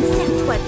Observe-toi